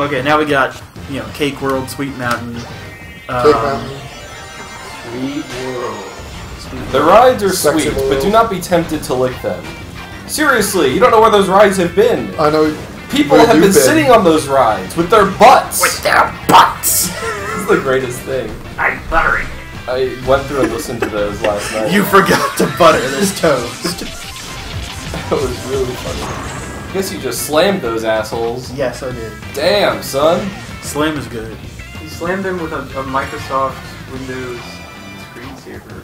Okay, now we got you know Cake World, Sweet Mountain. Um, Cake Mountain. Sweet world. The rides are Sexy sweet, world. but do not be tempted to lick them. Seriously, you don't know where those rides have been. I know. People where have you've been, sitting on those rides with their butts. With their butts. this is the greatest thing. I'm buttering. I went through and listened to those last night. You forgot to butter this toast. That was really funny. I guess you just slammed those assholes. yes, I did. Damn, son. Slam is good. You slammed him with a, a Microsoft Windows screensaver.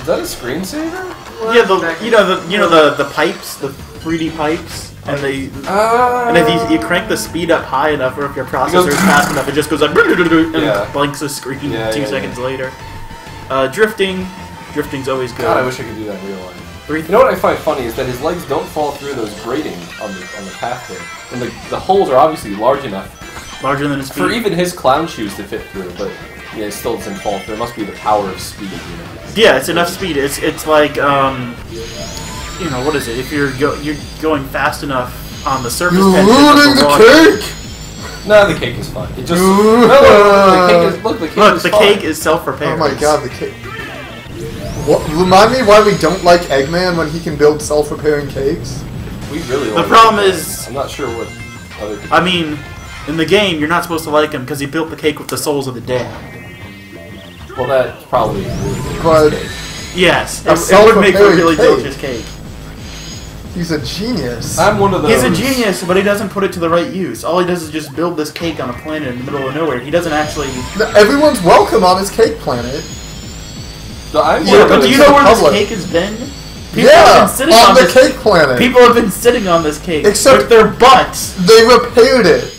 Is that a screensaver? yeah, the you know the you know the the pipes, the 3D pipes, and they Uh, and if you, you crank the speed up high enough, or if your processor is fast enough, it just goes like and Yeah. blinks the screen Yeah, two yeah, seconds later. Uh, drifting, drifting's always good. God, I wish I could do that in real life. Three- You know what I find funny is that his legs don't fall through those gratings on the on the path there, and the the holes are obviously large enough larger than his feet. for even his clown shoes to fit through, but yeah, it still doesn't fall through. It must be the power of speed, you know. Yeah, it's enough speed. It's it's like um, you know what is it? If you're go, you're going fast enough on the surface You're ruining the water- cake. No, the cake is fine. It just Ooh. no, no, no, the cake is look. The cake Look, is the fine. cake is self-repair. Oh my god, the cake. What, remind me why we don't like Eggman when he can build self-repairing cakes. We really. The like problem is... I'm not sure what other. I mean, in the game, you're not supposed to like him because he built the cake with the souls of the dead. well, that's probably. Really. But Yes, A it, it would make a really cake. delicious cake. he's a genius. I'm one of those. He's a genius, but he doesn't put it to the right use. All he does is just build this cake on a planet in the middle of nowhere. He doesn't actually. Everyone's welcome on his cake planet. No, I'm Yeah, but but do you know where this cake has been? People yeah, have been sitting on, on, the this. cake planet. People have been sitting on this cake Except- with their butts. They repaired it.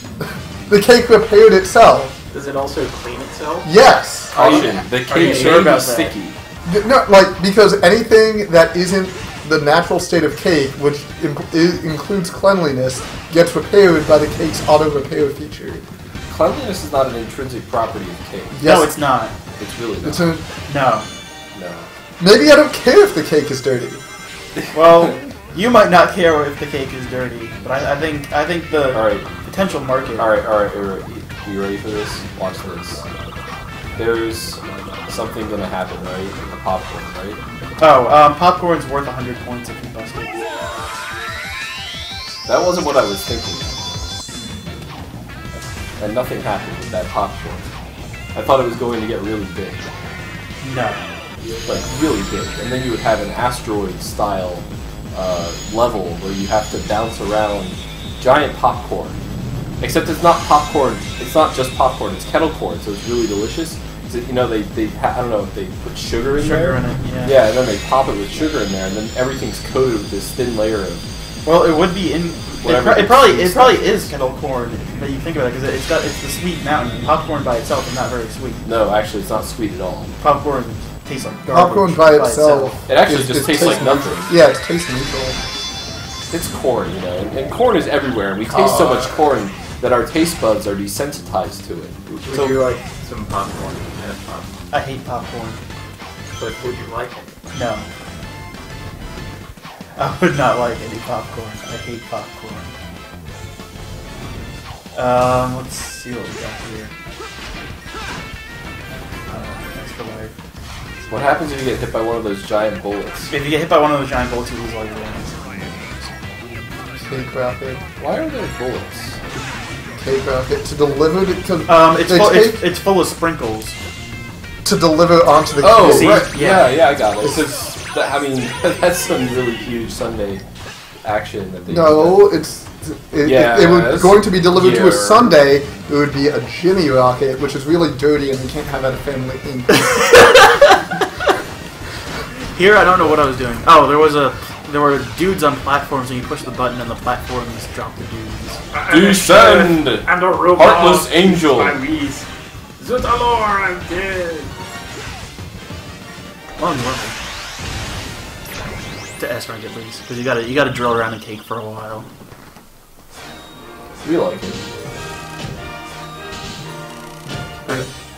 The cake repaired itself. Does it also clean itself? Yes. Caution, oh, the Are you cake sure may about be that? sticky. No, like because anything that isn't the natural state of cake, which imp- includes cleanliness, gets repaired by the cake's auto repair feature. Cleanliness is not an intrinsic property of cake. Yes, No, it's not. It's really not. It's a, No. No. maybe I don't care if the cake is dirty. Well, you might not care if the cake is dirty, but I, I think I think the All right. potential market. All right, all right, all right. You ready for this? Watch this. There's something gonna happen, right? The popcorn, right? Oh, um, popcorn's worth 100 points if you bust it. That wasn't what I was thinking. And nothing happened with that popcorn. I thought it was going to get really big, No. Like really big, and then you would have an asteroid-style uh, level where you have to bounce around giant popcorn. Except it's not popcorn. It's not just popcorn. It's kettle corn, so it's really delicious. it- you know, they, they I don't know if they put sugar in Sugar there. in it, yeah. Yeah, and then they pop it with sugar in there, and then everything's coated with this thin layer of. Well, it would be in. It, pro- it probably it probably is kettle corn that you think about it because it's got it's the sweet mountain. Popcorn by itself is not very sweet. No, actually, it's not sweet at all. Popcorn tastes like garbage Popcorn by itself. It actually is- just is tastes like nothing. neutral. Yeah, it tastes neutral. It's corn, you know, and, and corn is everywhere, and we taste so much corn that our taste buds are desensitized to it. Would So- you like some popcorn? Yeah, popcorn. I hate popcorn. But would you like it? No. I would not like any popcorn. I hate popcorn. Um, let's see what we got here. Uh, extra life. What happens if you get hit by one of those giant bullets? If you get hit by one of those giant bolts, you lose all your damage. Cake rocket. Why are there bullets? Cake rocket to deliver the, to, Um, it's full, take- it's, it's full of sprinkles. to deliver onto the Oh, cake. See, right. yeah. Yeah, yeah, I got it. Because that, I mean, that's some really huge sundae action that they. No, it's it, Yeah, it, it was going to be delivered to a sundae. It would be a Jimmy rocket, which is really dirty, and we can't have that at family theme. Here, I don't know what I was doing. Oh, there was a there were dudes on platforms, and you push the button, and the platforms drop the dudes. Uh, Descend, And a robot. heartless angel. My wheeze. Zut alors, I'm dead. Oh, well, normal. To S rank at least, because you gotta you gotta drill around the cake for a while. We like it.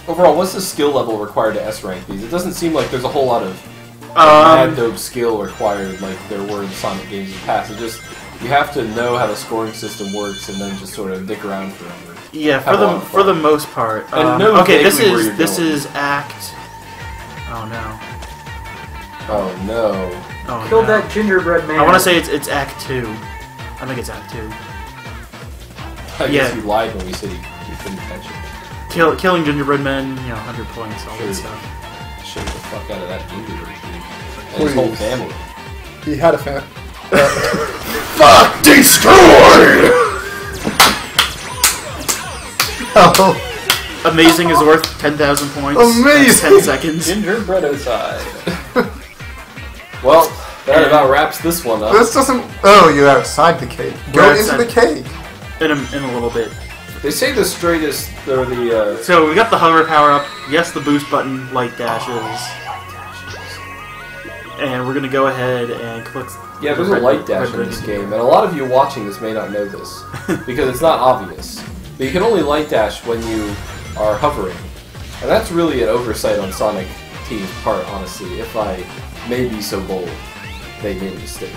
Overall, what's the skill level required to S rank these? It doesn't seem like there's a whole lot of mad Um, dope skill required like there were in Sonic games in the past. It just You have to know how the scoring system works and then just sort of dick around forever. Yeah, Have for the lot of for the most part. Um, know okay, this vaguely where is you're this going. is Act. Oh no! Oh no. Oh Kill no. that gingerbread man. I want to say it's it's Act Two. I think it's Act Two. I Yeah. guess you lied when we said you, you couldn't catch it. Kill, killing gingerbread men, you know, hundred points, all Sure. that stuff. Shake the fuck out of that gingerbread dude. And his whole family. He had a fan. Fuck! Destroy! oh, Amazing is worth ten thousand points. Amazing! Ten seconds. Gingerbread outside. well, that about wraps this one up. this doesn't. Oh, you're outside the cake. Go into the cake. In a, in a little bit. They say the straightest, or the, uh, So we got the hover power up. Yes, the boost button, light dashes, and we're gonna go ahead and click. yeah, there's a light dash in this game, and a lot of you watching this may not know this, because it's not obvious. But you can only light dash when you are hovering. And that's really an oversight on Sonic Team's part, honestly, if I may be so bold. They made a mistake.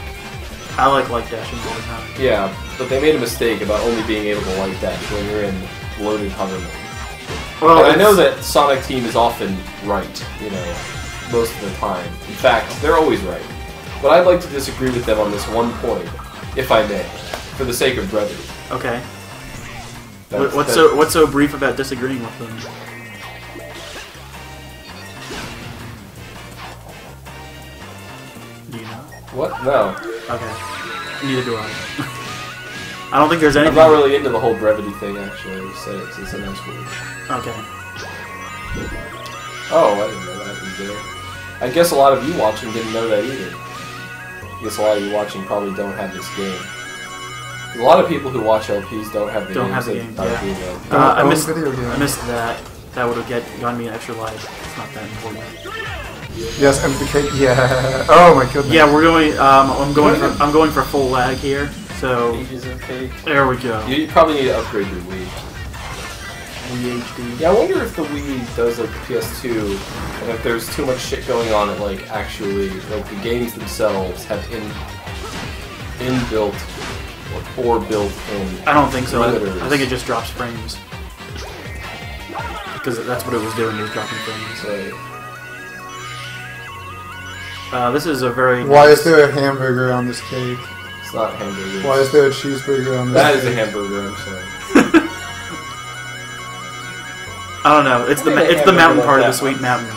I like light dashing all the time. Yeah, but they made a mistake about only being able to light dash when you're in loaded hover mode. Well, I know that Sonic Team is often right, you know, most of the time. In fact, they're always right. But I'd like to disagree with them on this one point, if I may, for the sake of brevity. Okay. That's- What's that- so What's so brief about disagreeing with them? What? No. Okay. Neither do I. I don't think there's I'm not really into the whole brevity thing, actually. I just say it's, it's a nice word. Okay. Oh, I didn't know that either. I guess a lot of you watching didn't know that either. I guess a lot of you watching probably don't have this game. A lot of people who watch LPs don't have the Don't games have the that games, are yeah. being Uh, I missed. video games. I missed that. That would have get gotten me an extra life. It's not that important. Yes, and the cake. Yeah. Oh my goodness. Yeah, we're going. Um, I'm going for. I'm going for full lag here. So Ages of cake. there we go. You, you probably need to upgrade your Wii. Wii HD. Yeah, I wonder if the Wii does like the PS2, and if there's too much shit going on, it like actually like the games themselves have in inbuilt or, or built in. I don't think so. I, Limiters. I think it just drops frames. Because that's what it was doing. It was dropping frames. So Uh, this is a very. Why is there a hamburger on this cake? it's not hamburger. Why is there a cheeseburger on this that is cake? a hamburger? I'm sorry. I don't know. It's the I made a it's the mountain like part of the sweet once. mountain.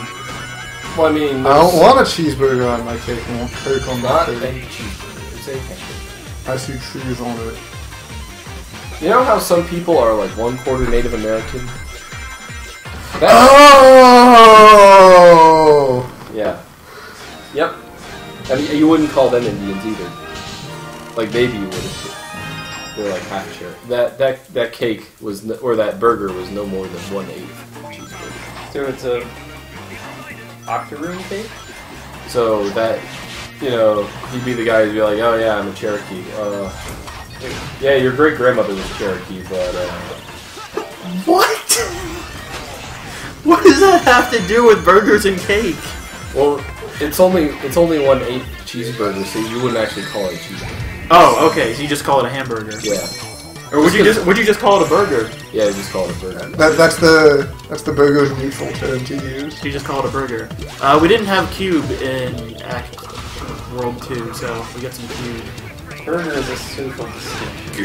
Well, I mean, I don't want a cheeseburger on my cake. I want cake on my not a cheeseburger. It's a hamburger. I see trees on it. You know how some people are like one quarter Native American? That, Oh! Wouldn't call them Indians either. Like maybe you would. They're like half share. That that that cake was, no, or that burger was no more than one eighth cheeseburger. So it's a octoroon cake. So that, you know, he'd be the guy who'd be like, oh yeah, I'm a Cherokee. Uh, yeah, your great grandmother was Cherokee, but uh, What? what does that have to do with burgers and cake? well, it's only it's only one eighth cheeseburger, so you wouldn't actually call it a cheeseburger. Oh, okay. So you just call it a hamburger, Yeah, or would you just would you just call it a burger? yeah, you just call it a burger. That, that's the that's the burger's neutral term to use. You just call it a burger. Uh, we didn't have cube in Act World Two, so we got some cube. Burger is a soup of steak.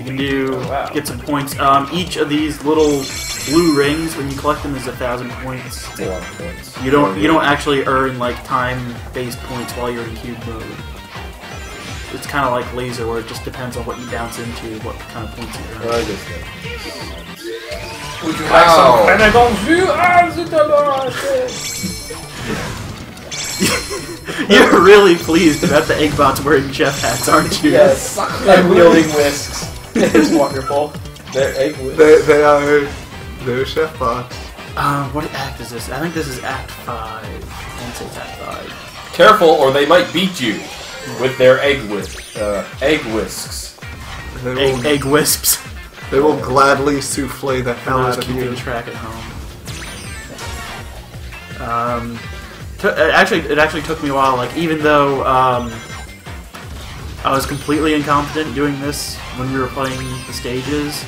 You can do Oh, wow. get some points. Um, each of these little blue rings, when you collect them, is a thousand points. A lot of points. You don't you don't actually earn like time-based points while you're in cube mode. It's kind of like laser, where it just depends on what you bounce into, what kind of points you Well, earn. I guess that. Would you like some Pentagon View? Ah, zut alors, You're really pleased about the Eggbots wearing chef hats, aren't you? Yes, and wielding whisks. It's wonderful. They're egg with. They, they are they're chef bots. Uh, what act is this? I think this is Act Five. I want to say it's Act Five. Careful, or they might beat you with their egg whisk, uh, egg whisks. They Egg, will, egg wisps. they will gladly souffle the For hell out of keeping you. track at home. Um, t- it actually, it actually took me a while. Like, even though um, I was completely incompetent doing this when we were playing the stages.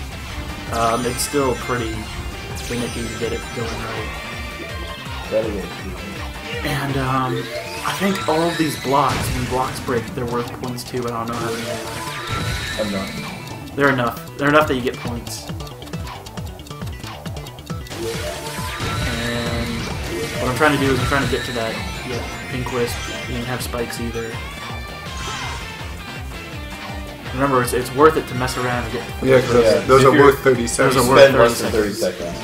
Um, it's still pretty finicky to get it going right. That is it. And um, I think all of these blocks, when blocks break, they're worth points too. I don't know how many. they are. I'm not. They're enough. They're enough that you get points. And what I'm trying to do is I'm trying to get to that yeah, pink wisp. You don't have spikes either. Remember, it's, it's worth it to mess around and get. Yeah, because Yeah, those if are worth 30 seconds. those are worth 30 less 30 seconds. seconds.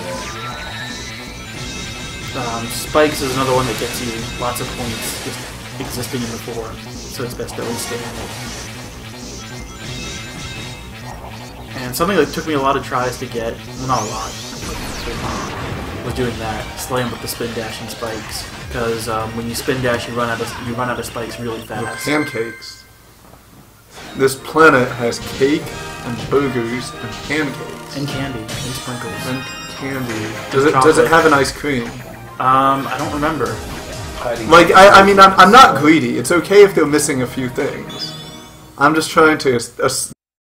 Um, spikes is another one that gets you lots of points just existing in the floor, so it's best to always stay in it. And something that took me a lot of tries to get, well not a lot, was doing that, slam with the spin dash and spikes. Because um, when you spin dash, you run out of you run out of spikes really With fast. pancakes. This planet has cake and boogers and pancakes And candy and sprinkles. and candy. Does it does it have an ice cream? Um, I don't remember. Like I, I mean I'm, I'm not greedy. It's okay if they're missing a few things. I'm just trying to as- as-